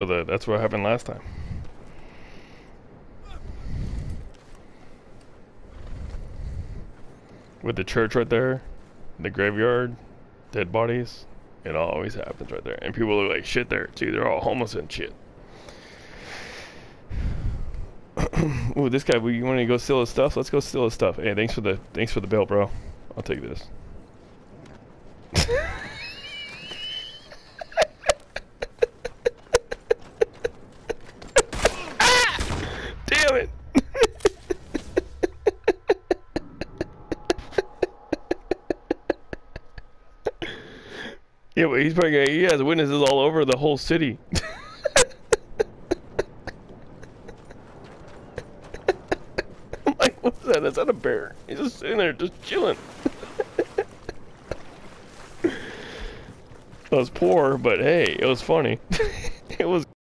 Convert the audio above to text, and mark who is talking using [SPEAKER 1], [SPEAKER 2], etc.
[SPEAKER 1] that's what happened last time. With the church right there, the graveyard, dead bodies, it always happens right there. And people look like shit there too. They're all homeless and shit. Ooh, this guy, we want to go steal his stuff? Let's go steal his stuff. Hey, thanks for the thanks for the bill, bro. I'll take this. Damn it! Yeah, but he's probably he has witnesses all over the whole city. I'm like, what's? That's that a bear. He's just sitting there, just chilling. I was poor, but hey, it was funny. it was.